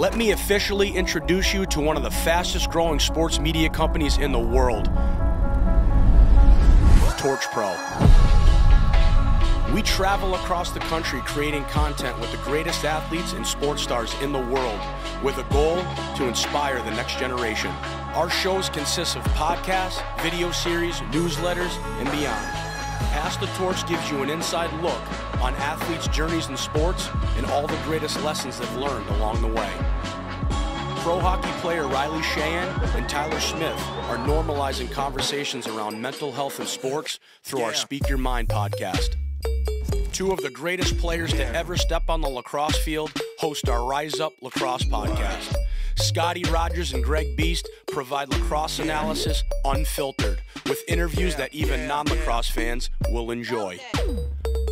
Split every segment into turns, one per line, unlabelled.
let me officially introduce you to one of the fastest growing sports media companies in the world Torch Pro. We travel across the country creating content with the greatest athletes and sports stars in the world with a goal to inspire the next generation. Our shows consist of podcasts, video series, newsletters, and beyond. Pass the Torch gives you an inside look on athletes' journeys in sports and all the greatest lessons they've learned along the way. Pro hockey player Riley Sheahan and Tyler Smith are normalizing conversations around mental health in sports through our Speak Your Mind podcast. Two of the greatest players to ever step on the lacrosse field host our Rise Up Lacrosse podcast. Scotty Rodgers and Greg Beast provide lacrosse analysis unfiltered with interviews that even non lacrosse fans will enjoy.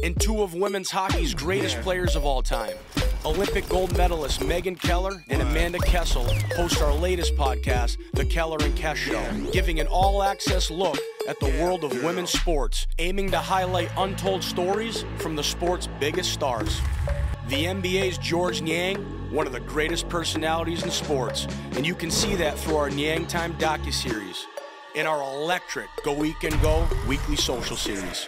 And two of women's hockey's greatest players of all time, Olympic gold medalist Megan Keller and Amanda Kessel host our latest podcast, The Keller and Kess Show, giving an all access look at the world of women's sports, aiming to highlight untold stories from the sport's biggest stars. The NBA's Georges Niang, one of the greatest personalities in sports, and you can see that through our Niang Time docuseries in our electric Go Week and Go weekly social series.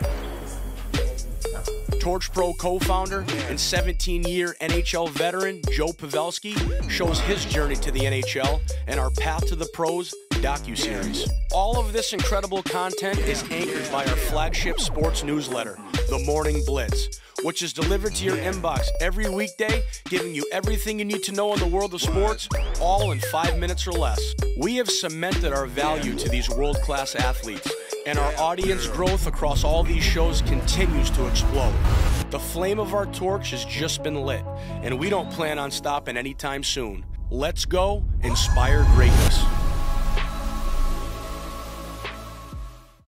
Torch Pro co-founder and 17-year NHL veteran Joe Pavelski shows his journey to the NHL and our Path to the Pros docu-series. All of this incredible content is anchored by our flagship sports newsletter, The Morning Blitz, which is delivered to your inbox every weekday, giving you everything you need to know in the world of sports, all in five minutes or less. We have cemented our value to these world-class athletes and our audience growth across all these shows continues to explode. The flame of our torch has just been lit, and we don't plan on stopping anytime soon. Let's go inspire greatness.